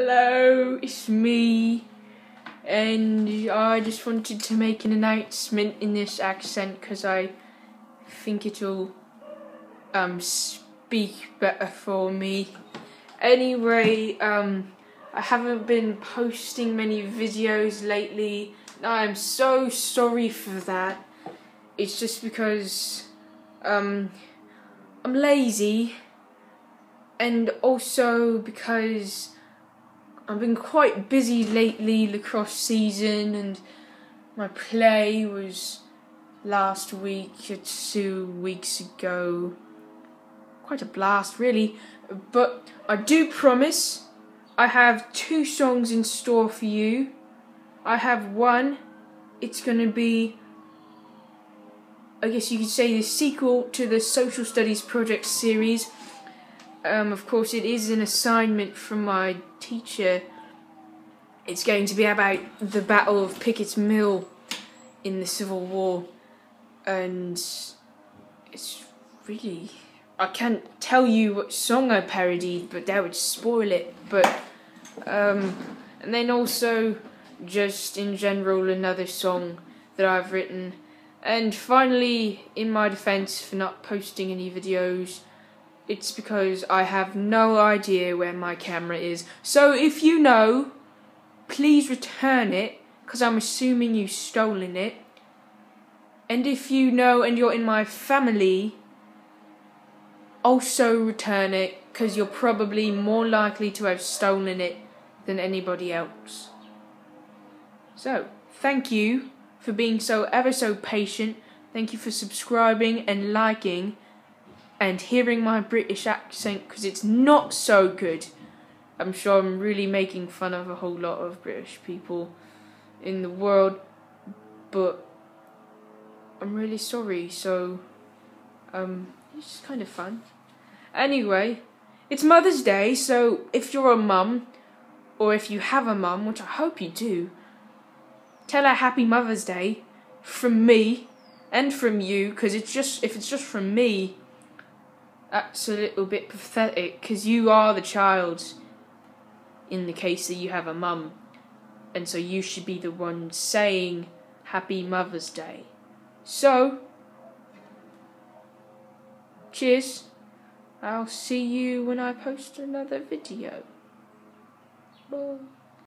Hello, it's me, and I just wanted to make an announcement in this accent because I think it'll um speak better for me. Anyway, um, I haven't been posting many videos lately. I'm so sorry for that. It's just because um I'm lazy and also because I've been quite busy lately, lacrosse season, and my play was last week or two weeks ago. Quite a blast, really. But I do promise I have two songs in store for you. I have one, it's going to be, I guess you could say, the sequel to the Social Studies Project series um, of course, it is an assignment from my teacher. It's going to be about the Battle of Pickett's Mill in the Civil War, and it's really. I can't tell you what song I parodied, but that would spoil it. But, um, and then also, just in general, another song that I've written. And finally, in my defense for not posting any videos, it's because I have no idea where my camera is. So if you know, please return it, because I'm assuming you've stolen it. And if you know and you're in my family, also return it, because you're probably more likely to have stolen it than anybody else. So, thank you for being so ever so patient. Thank you for subscribing and liking and hearing my British accent because it's not so good. I'm sure I'm really making fun of a whole lot of British people in the world, but I'm really sorry. So, um, it's just kind of fun. Anyway, it's Mother's Day, so if you're a mum, or if you have a mum, which I hope you do, tell her Happy Mother's Day from me and from you, because it's just if it's just from me that's a little bit pathetic because you are the child in the case that you have a mum, and so you should be the one saying Happy Mother's Day. So, cheers. I'll see you when I post another video. Bye.